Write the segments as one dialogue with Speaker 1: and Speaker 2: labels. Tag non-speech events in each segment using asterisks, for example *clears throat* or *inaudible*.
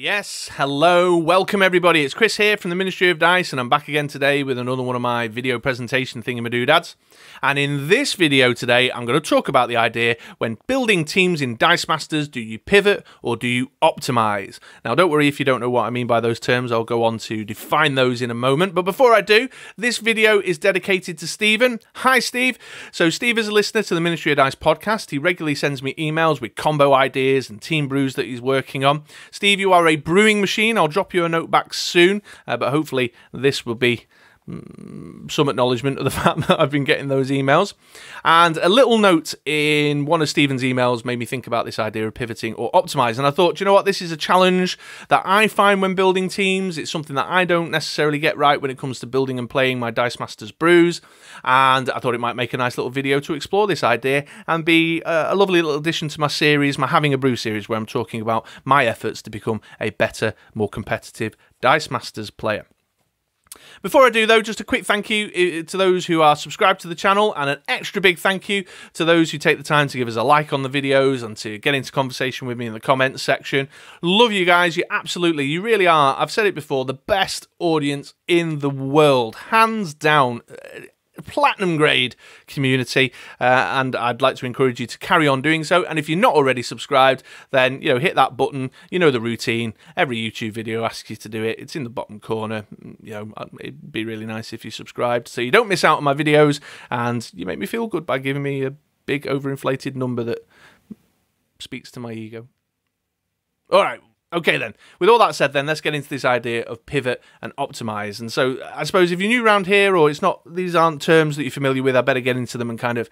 Speaker 1: Yes, hello, welcome everybody. It's Chris here from the Ministry of Dice, and I'm back again today with another one of my video presentation thingamadoodads. And in this video today, I'm going to talk about the idea when building teams in Dice Masters, do you pivot or do you optimize? Now, don't worry if you don't know what I mean by those terms, I'll go on to define those in a moment. But before I do, this video is dedicated to Stephen. Hi, Steve. So, Steve is a listener to the Ministry of Dice podcast. He regularly sends me emails with combo ideas and team brews that he's working on. Steve, you are a brewing machine. I'll drop you a note back soon, uh, but hopefully this will be Mm, some acknowledgement of the *laughs* fact that I've been getting those emails. And a little note in one of Stephen's emails made me think about this idea of pivoting or optimize. And I thought, you know what, this is a challenge that I find when building teams. It's something that I don't necessarily get right when it comes to building and playing my Dice Masters brews. And I thought it might make a nice little video to explore this idea and be a lovely little addition to my series, my Having a Brew series, where I'm talking about my efforts to become a better, more competitive Dice Masters player. Before I do, though, just a quick thank you uh, to those who are subscribed to the channel, and an extra big thank you to those who take the time to give us a like on the videos and to get into conversation with me in the comments section. Love you guys. You absolutely, you really are. I've said it before, the best audience in the world, hands down platinum grade community uh, and I'd like to encourage you to carry on doing so. And if you're not already subscribed then you know hit that button. You know the routine. Every YouTube video asks you to do it. It's in the bottom corner. You know uh, it'd be really nice if you subscribed so you don't miss out on my videos and you make me feel good by giving me a big overinflated number that speaks to my ego. All right Okay, then. With all that said, then let's get into this idea of pivot and optimize. And so, I suppose if you're new around here, or it's not, these aren't terms that you're familiar with, I better get into them and kind of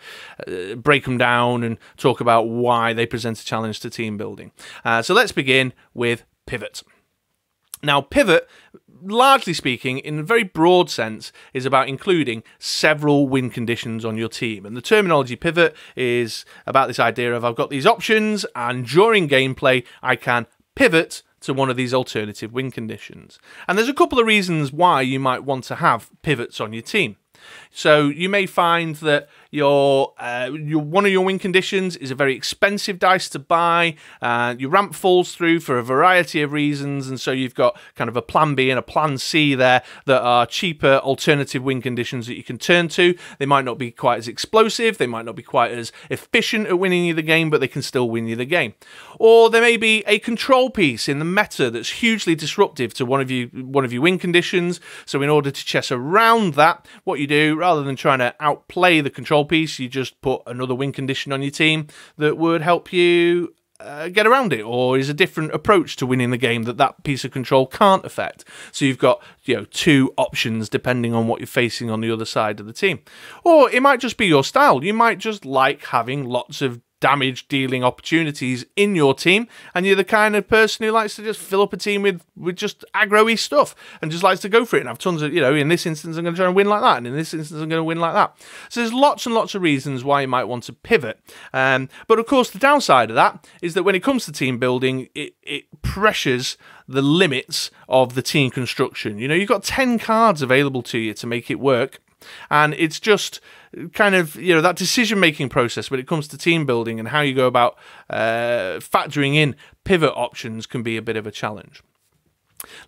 Speaker 1: uh, break them down and talk about why they present a challenge to team building. Uh, so let's begin with pivot. Now, pivot, largely speaking, in a very broad sense, is about including several win conditions on your team. And the terminology pivot is about this idea of I've got these options, and during gameplay, I can pivot to one of these alternative win conditions. And there's a couple of reasons why you might want to have pivots on your team. So you may find that your uh, your one of your win conditions is a very expensive dice to buy. Uh, your ramp falls through for a variety of reasons, and so you've got kind of a plan B and a plan C there that are cheaper alternative win conditions that you can turn to. They might not be quite as explosive, they might not be quite as efficient at winning you the game, but they can still win you the game. Or there may be a control piece in the meta that's hugely disruptive to one of you one of your win conditions. So in order to chess around that, what you do rather than trying to outplay the control piece, you just put another win condition on your team that would help you uh, get around it or is a different approach to winning the game that that piece of control can't affect. So you've got you know two options depending on what you're facing on the other side of the team. Or it might just be your style. You might just like having lots of damage dealing opportunities in your team, and you're the kind of person who likes to just fill up a team with with just aggro stuff and just likes to go for it and have tons of you know. In this instance, I'm going to try and win like that, and in this instance, I'm going to win like that. So there's lots and lots of reasons why you might want to pivot. Um, but of course, the downside of that is that when it comes to team building, it it pressures the limits of the team construction. You know, you've got ten cards available to you to make it work and it's just kind of you know that decision making process when it comes to team building and how you go about uh, factoring in pivot options can be a bit of a challenge.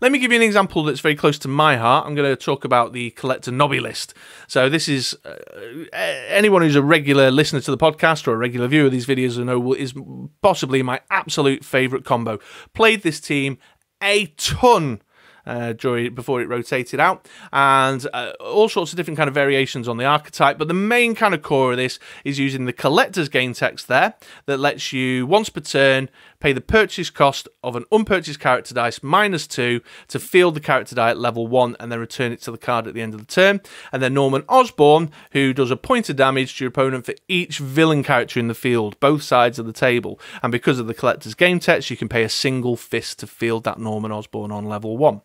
Speaker 1: Let me give you an example that's very close to my heart. I'm going to talk about the collector nobby list. So this is uh, anyone who's a regular listener to the podcast or a regular viewer of these videos will know is possibly my absolute favorite combo. Played this team a ton uh, during before it rotated out, and uh, all sorts of different kind of variations on the archetype. But the main kind of core of this is using the collector's game text there that lets you once per turn pay the purchase cost of an unpurchased character dice minus two to field the character die at level one and then return it to the card at the end of the turn. And then Norman Osborn, who does a point of damage to your opponent for each villain character in the field, both sides of the table. And because of the collector's game text, you can pay a single fist to field that Norman Osborn on level one.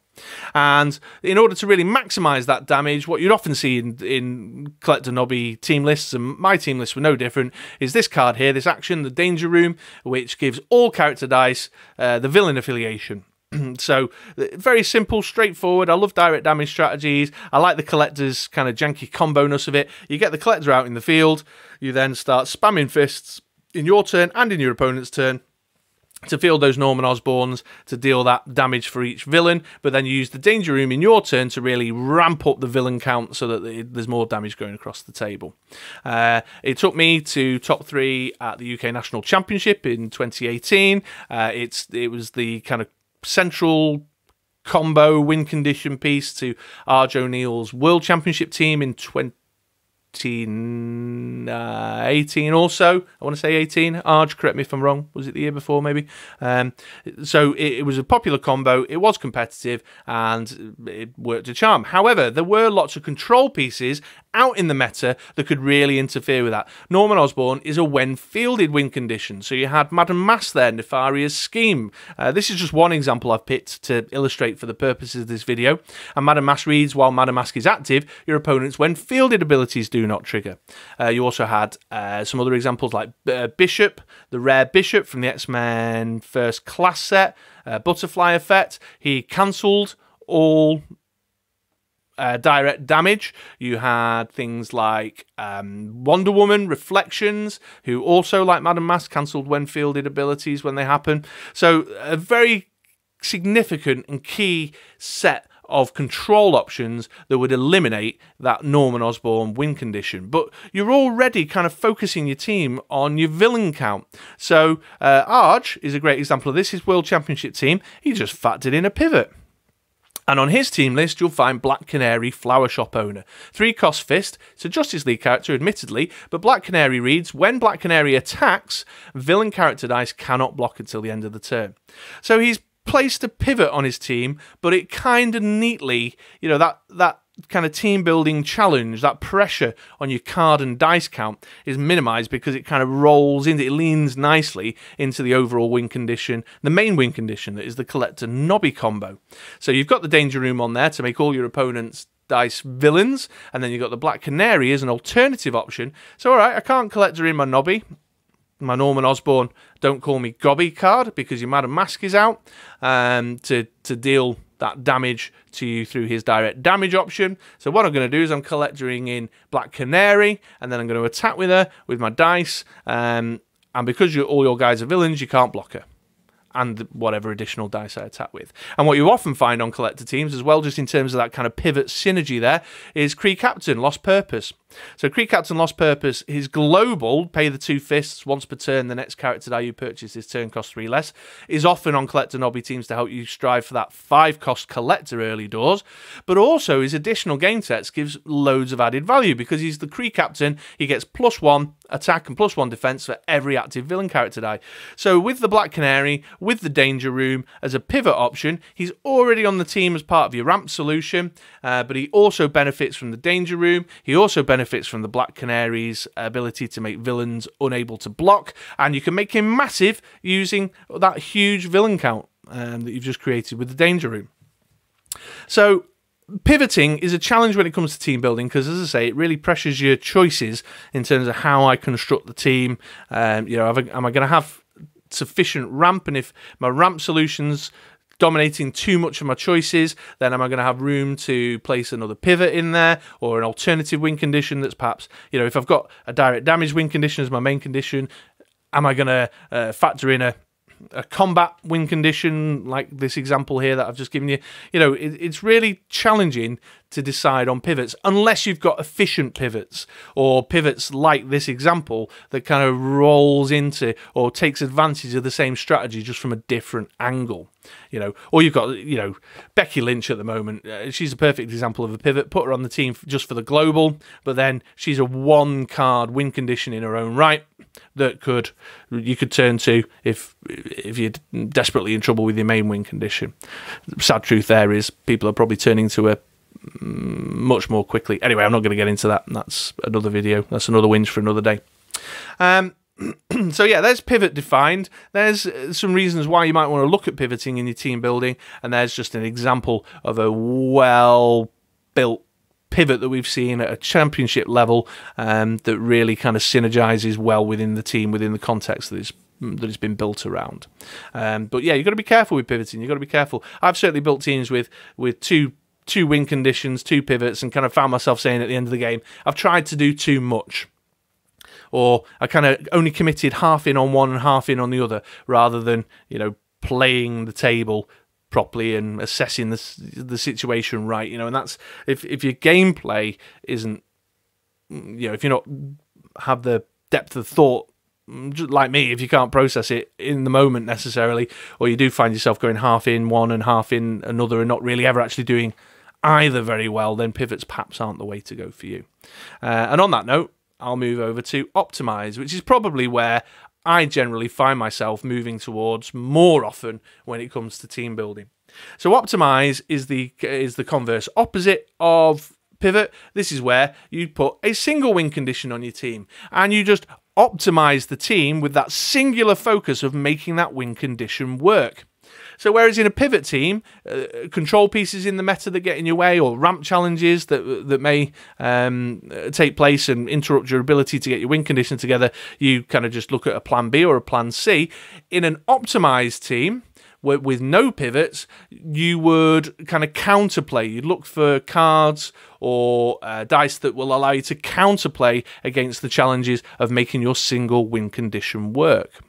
Speaker 1: And in order to really maximize that damage, what you'd often see in, in collector nobby team lists, and my team lists were no different, is this card here, this action, the Danger Room, which gives all character dice uh, the villain affiliation. *clears throat* so very simple, straightforward. I love direct damage strategies. I like the collector's kind of janky combo-ness of it. You get the collector out in the field, you then start spamming fists in your turn and in your opponent's turn to field those Norman Osborns to deal that damage for each villain, but then use the danger room in your turn to really ramp up the villain count so that there's more damage going across the table. Uh, it took me to top three at the UK National Championship in 2018. Uh, it's it was the kind of central combo win condition piece to Arj O'Neill's World Championship team in 20. 18, uh, 18 or so. I want to say 18. Arj, correct me if I'm wrong. Was it the year before, maybe? Um, so it, it, was a popular combo. It was competitive and it worked a charm. However, there were lots of control pieces out in the meta that could really interfere with that. Norman Osborn is a when fielded win condition. So you had Madam Mask there, Nefaria's scheme. Uh, this is just one example I've picked to illustrate for the purposes of this video. And Madam Mask reads while Madam Mask is active, your opponent's when fielded abilities do not trigger. Uh, you also had uh, some other examples like uh, Bishop, the rare Bishop from the X-Men First Class set, uh, Butterfly Effect. He cancelled all uh, direct damage. You had things like um, Wonder Woman Reflections, who also, like Madame Mask, cancelled when fielded abilities when they happen. So, a very significant and key set of control options that would eliminate that Norman Osborn win condition. But you're already kind of focusing your team on your villain count. So uh, Arj is a great example of this. His World Championship team, he just factored in a pivot. And on his team list, you'll find Black Canary Flower Shop owner. Three cost fist, it's a Justice League character, admittedly, but Black Canary reads when Black Canary attacks, villain character dice cannot block until the end of the turn. So he's placed a pivot on his team, but it kind of neatly, you know, that that kind of team building challenge, that pressure on your card and dice count is minimized because it kind of rolls into, it leans nicely into the overall win condition, the main win condition that is the collector nobby combo. So you've got the danger room on there to make all your opponents dice villains, and then you've got the black canary as an alternative option. So all right, I can't collector in my nobby my Norman Osborn Don't Call Me Gobby card because your Madam Mask is out um, to, to deal that damage to you through his direct damage option. So what I'm going to do is I'm collecting in Black Canary and then I'm going to attack with her with my dice. Um, and because all your guys are villains, you can't block her and whatever additional dice I attack with. And what you often find on collector teams as well, just in terms of that kind of pivot synergy there, is Kree Captain, Lost Purpose. So Kree Captain Lost Purpose, his global, pay the two fists once per turn, the next character die you purchase is turn cost three less, is often on collector nobby teams to help you strive for that five cost collector early doors, but also his additional game sets gives loads of added value because he's the Kree Captain, he gets plus one attack and plus one defense for every active villain character die. So with the Black Canary, with the Danger Room as a pivot option, he's already on the team as part of your ramp solution, uh, but he also benefits from the Danger Room, he also benefits from the Black Canary's ability to make villains unable to block, and you can make him massive using that huge villain count um, that you've just created with the Danger Room. So pivoting is a challenge when it comes to team building because, as I say, it really pressures your choices in terms of how I construct the team. Um, you know, am I going to have sufficient ramp, and if my ramp solutions dominating too much of my choices, then am I going to have room to place another pivot in there or an alternative win condition that's perhaps, you know, if I've got a direct damage win condition as my main condition, am I going to uh, factor in a a combat win condition like this example here that I've just given you, you know, it, it's really challenging to decide on pivots unless you've got efficient pivots or pivots like this example that kind of rolls into or takes advantage of the same strategy just from a different angle. You know, or you've got, you know, Becky Lynch at the moment. Uh, she's a perfect example of a pivot. Put her on the team just for the global, but then she's a one card win condition in her own right that could you could turn to if if you're desperately in trouble with your main win condition. sad truth there is people are probably turning to a much more quickly. Anyway, I'm not going to get into that. That's another video. That's another whinge for another day. Um, *clears throat* so yeah, there's pivot defined. There's uh, some reasons why you might want to look at pivoting in your team building, and there's just an example of a well built pivot that we've seen at a championship level um, that really kind of synergizes well within the team, within the context that is that it's been built around. Um, but yeah, you've got to be careful with pivoting. You've got to be careful. I've certainly built teams with with two two win conditions, two pivots, and kind of found myself saying at the end of the game, I've tried to do too much or I kind of only committed half in on one and half in on the other, rather than you know playing the table properly and assessing the the situation right. You know, and that's if if your gameplay isn't mm, you know if you're not have the depth of thought mm, like me, if you can't process it in the moment necessarily, or you do find yourself going half in one and half in another and not really ever actually doing either very well, then pivots perhaps aren't the way to go for you. Uh, and on that note, I'll move over to optimize, which is probably where I generally find myself moving towards more often when it comes to team building. So optimize is the is the converse opposite of pivot. This is where you put a single win condition on your team and you just optimize the team with that singular focus of making that win condition work. So whereas in a pivot team, uh, control pieces in the meta that get in your way, or ramp challenges that that may um, take place and interrupt your ability to get your win condition together, you kind of just look at a plan B or a plan C. In an optimized team, with no pivots, you would kind of counterplay. You'd look for cards or uh, dice that will allow you to counterplay against the challenges of making your single win condition work.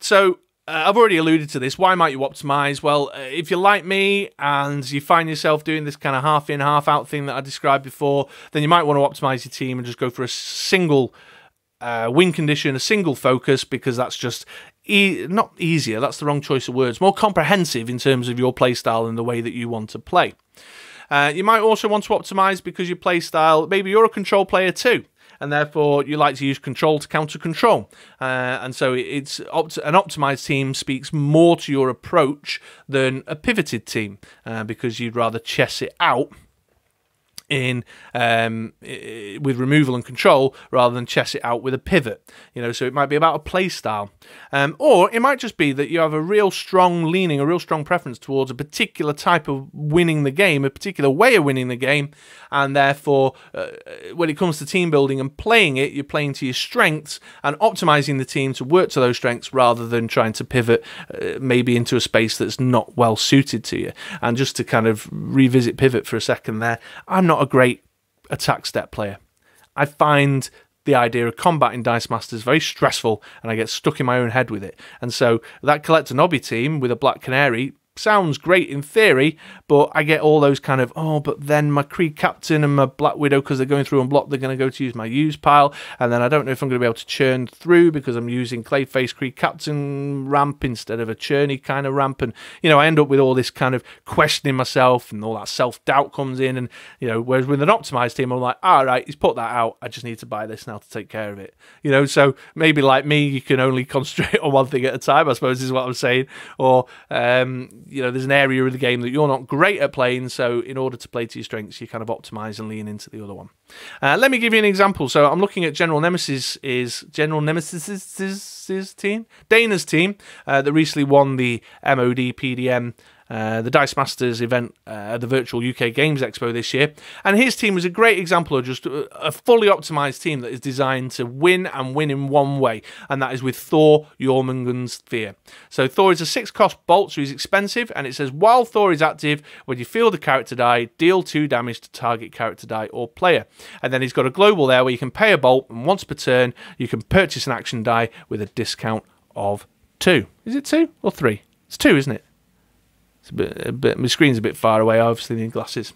Speaker 1: So, uh, I've already alluded to this. Why might you optimize? Well, uh, if you're like me and you find yourself doing this kind of half in, half out thing that I described before, then you might want to optimize your team and just go for a single uh, win condition, a single focus, because that's just e not easier. That's the wrong choice of words. More comprehensive in terms of your playstyle and the way that you want to play. Uh, you might also want to optimize because your playstyle, maybe you're a control player too and therefore you like to use control to counter control. Uh, and so it's opt- an optimized team speaks more to your approach than a pivoted team uh, because you'd rather chess it out in um, with removal and control rather than chess it out with a pivot. You know, so it might be about a play style, um, or it might just be that you have a real strong leaning, a real strong preference towards a particular type of winning the game, a particular way of winning the game, and therefore, uh, when it comes to team building and playing it, you're playing to your strengths and optimizing the team to work to those strengths rather than trying to pivot uh, maybe into a space that's not well suited to you. And just to kind of revisit pivot for a second there, I'm not a great attack step player. I find the idea of combat in Dice Masters very stressful and I get stuck in my own head with it. And so that Collector Nobby team with a Black Canary sounds great in theory, but I get all those kind of, oh, but then my Kree Captain and my Black Widow, because they're going through unblocked, they're going to go to use my use pile. And then I don't know if I'm going to be able to churn through because I'm using Clayface Kree Captain ramp instead of a churny kind of ramp. And, you know, I end up with all this kind of questioning myself and all that self doubt comes in. And, you know, whereas with an optimized team, I'm like, all right, he's put that out. I just need to buy this now to take care of it. You know, so maybe like me, you can only *laughs* concentrate on one thing at a time, I suppose is what I'm saying. Or, um, you know, there's an area of the game that you're not great at playing, so in order to play to your strengths, you kind of optimize and lean into the other one. Uh, let me give you an example. So I'm looking at General Nemesis is General Nemesis' team, Dana's team, uh, that recently won the MOD PDM uh, the Dice Masters event uh, at the virtual UK Games Expo this year. And his team was a great example of just a, fully optimized team that is designed to win and win in one way, and that is with Thor Jormungand's Fear. So Thor is a six cost bolt, so he's expensive, and it says while Thor is active, when you feel the character die, deal two damage to target character die or player. And then he's got a global there where you can pay a bolt, and once per turn, you can purchase an action die with a discount of two. Is it two or three? It's two, isn't it? It's a bit, a bit, my screen's a bit far away. I obviously need glasses.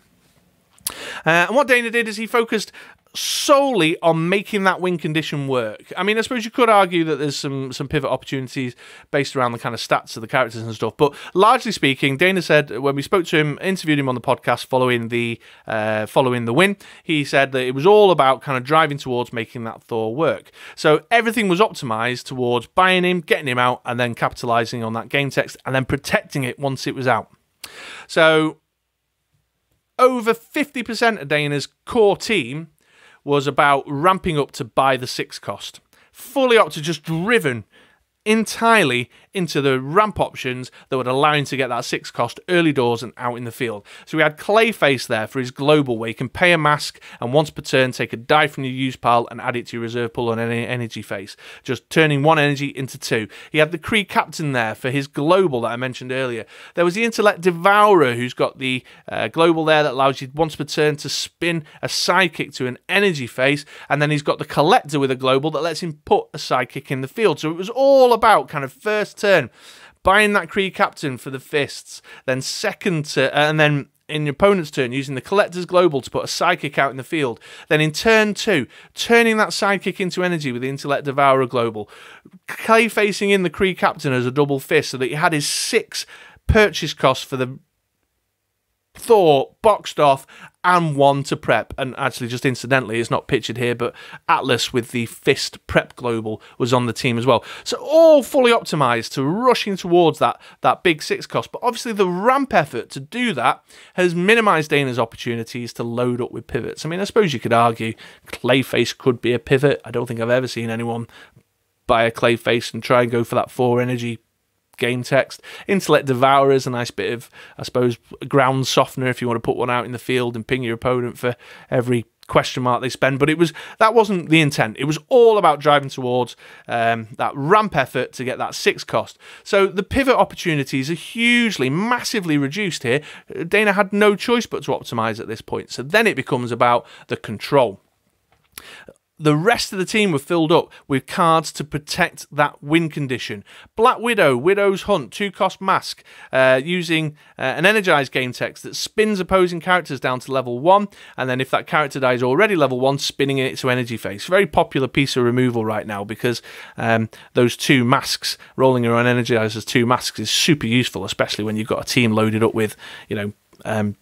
Speaker 1: Uh, and what Dana did is he focused solely on making that win condition work. I mean, I suppose you could argue that there's some some pivot opportunities based around the kind of stats of the characters and stuff, but largely speaking, Dana said when we spoke to him, interviewed him on the podcast following the uh, following the win, he said that it was all about kind of driving towards making that Thor work. So everything was optimized towards buying him, getting him out, and then capitalizing on that game text, and then protecting it once it was out. So over 50% of Dana's core team was about ramping up to buy the six cost. Fully up to just driven entirely into the ramp options that would allow him to get that six cost early doors and out in the field. So we had Clayface there for his global, where you can pay a mask and once per turn take a die from your use pile and add it to your reserve pool on any energy phase, just turning one energy into two. He had the Kree Captain there for his global that I mentioned earlier. There was the Intellect Devourer who's got the uh, global there that allows you once per turn to spin a sidekick to an energy phase, and then he's got the Collector with a global that lets him put a sidekick in the field. So it was all about kind of first turn, buying that Kree captain for the fists, then second to, uh, and then in your opponent's turn using the collector's global to put a sidekick out in the field. Then in turn two, turning that sidekick into energy with the intellect devourer global. Clay facing in the Kree captain as a double fist so that he had his six purchase costs for the Thor boxed off and one to prep. And actually, just incidentally, it's not pictured here, but Atlas with the Fist Prep Global was on the team as well. So all fully optimized to rushing towards that, that big six cost. But obviously, the ramp effort to do that has minimized Dana's opportunities to load up with pivots. I mean, I suppose you could argue Clayface could be a pivot. I don't think I've ever seen anyone buy a Clayface and try and go for that four energy game text. Intellect Devourer is a nice bit of, I suppose, ground softener if you want to put one out in the field and ping your opponent for every question mark they spend. But it was that wasn't the intent. It was all about driving towards um, that ramp effort to get that six cost. So the pivot opportunities are hugely massively reduced here. Dana had no choice but to optimize at this point. So then it becomes about the control the rest of the team were filled up with cards to protect that win condition. Black Widow, Widow's Hunt, two cost mask, uh, using uh, an energized game text that spins opposing characters down to level one, and then if that character dies already level one, spinning it to energy phase. Very popular piece of removal right now because um, those two masks rolling around energized as two masks is super useful, especially when you've got a team loaded up with, you know, um,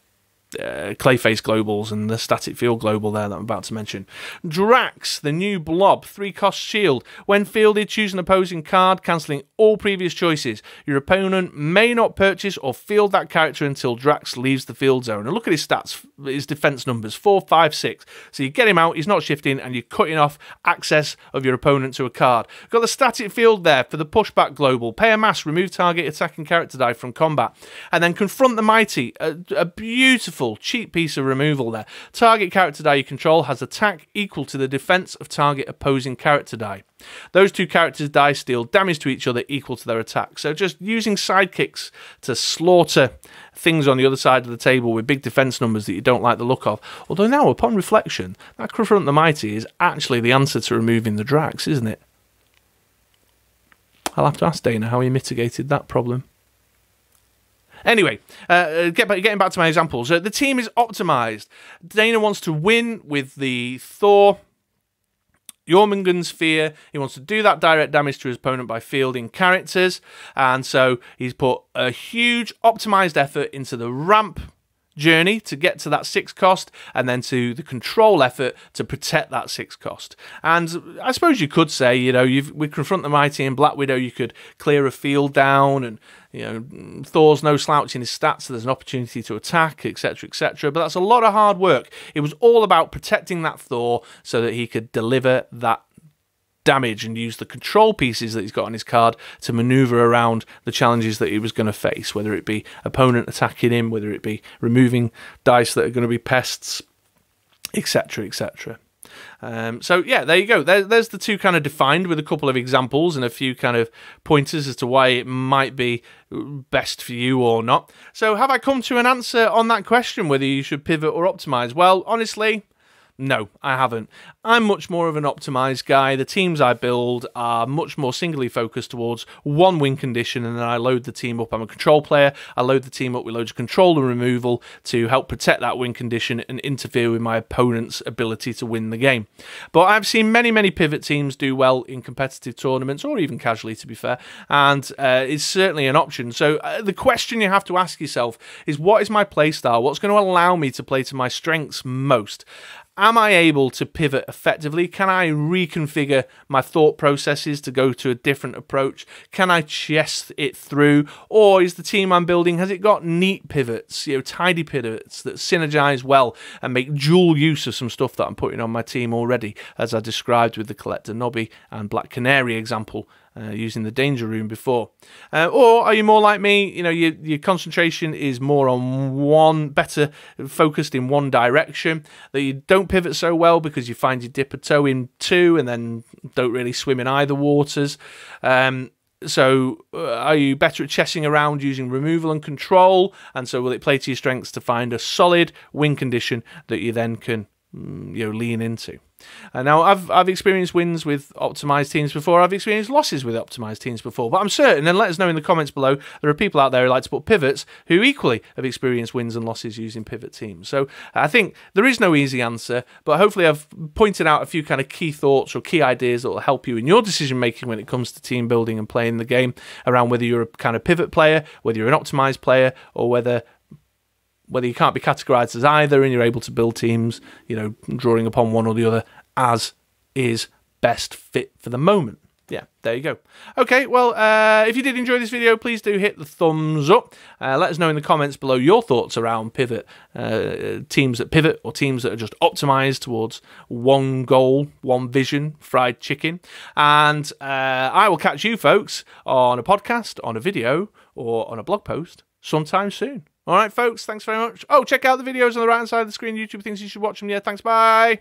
Speaker 1: uh, Clayface Globals and the Static Field Global there that I'm about to mention. Drax, the new blob, three cost shield. When fielded, choose an opposing card, cancelling all previous choices. Your opponent may not purchase or field that character until Drax leaves the field zone. And look at his stats, his defense numbers four, five, six. So you get him out, he's not shifting, and you're cutting off access of your opponent to a card. Got the Static Field there for the pushback global. Pay a mask, remove target attacking character die from combat. And then confront the mighty, a, a beautiful cheap piece of removal there. Target character die you control has attack equal to the defense of target opposing character die. Those two characters' die deal damage to each other equal to their attack. So just using sidekicks to slaughter things on the other side of the table with big defense numbers that you don't like the look of. Although now, upon reflection, that Confront the Mighty is actually the answer to removing the Drax, isn't it? I'll have to ask Dana how he mitigated that problem. Anyway, uh, uh get, getting back to my examples, uh, the team is optimized. Dana wants to win with the Thor. Jormungand's Fear. He wants to do that direct damage to his opponent by fielding characters. And so he's put a huge optimized effort into the ramp journey to get to that six cost and then to the control effort to protect that six cost. And I suppose you could say, you know, you've, we confront the mighty in Black Widow, you could clear a field down and, you know, Thor's no slouch in his stats, so there's an opportunity to attack, etc., etc. But that's a lot of hard work. It was all about protecting that Thor so that he could deliver that damage and use the control pieces that he's got on his card to maneuver around the challenges that he was going to face, whether it be opponent attacking him, whether it be removing dice that are going to be pests, etc., etc. Um, so yeah, there you go. There, there's the two kind of defined with a couple of examples and a few kind of pointers as to why it might be best for you or not. So have I come to an answer on that question whether you should pivot or optimize? Well, honestly, no, I haven't. I'm much more of an optimized guy. The teams I build are much more singly focused towards one win condition, and then I load the team up. I'm a control player. I load the team up with loads of control and removal to help protect that win condition and interfere with my opponent's ability to win the game. But I've seen many, many pivot teams do well in competitive tournaments, or even casually, to be fair, and uh, it's certainly an option. So uh, the question you have to ask yourself is what is my playstyle? What's going to allow me to play to my strengths most? Am I able to pivot effectively? Can I reconfigure my thought processes to go to a different approach? Can I chess it through? Or is the team I'm building, has it got neat pivots, you know, tidy pivots that synergize well and make dual use of some stuff that I'm putting on my team already, as I described with the Collector Nobby and Black Canary example uh, using the danger room before. Uh, or are you more like me? You know, your, your concentration is more on one, better focused in one direction, that you don't pivot so well because you find you dip a toe in two and then don't really swim in either waters. Um, so, uh, are you better at chessing around using removal and control? And so, will it play to your strengths to find a solid win condition that you then can mm, you know lean into? Uh, now, I've I've experienced wins with optimized teams before. I've experienced losses with optimized teams before. But I'm certain, and let us know in the comments below, there are people out there who like to put pivots who equally have experienced wins and losses using pivot teams. So I think there is no easy answer, but hopefully I've pointed out a few kind of key thoughts or key ideas that will help you in your decision making when it comes to team building and playing the game around whether you're a kind of pivot player, whether you're an optimized player, or whether whether you can't be categorized as either and you're able to build teams, you know, drawing upon one or the other as is best fit for the moment. Yeah, there you go. Okay, well, uh, if you did enjoy this video, please do hit the thumbs up. Uh, let us know in the comments below your thoughts around pivot, uh, teams that pivot or teams that are just optimized towards one goal, one vision, fried chicken. And uh, I will catch you folks on a podcast, on a video, or on a blog post sometime soon. All right, folks, thanks very much. Oh, check out the videos on the right hand side of the screen, YouTube things you should watch them. Yeah, thanks. Bye.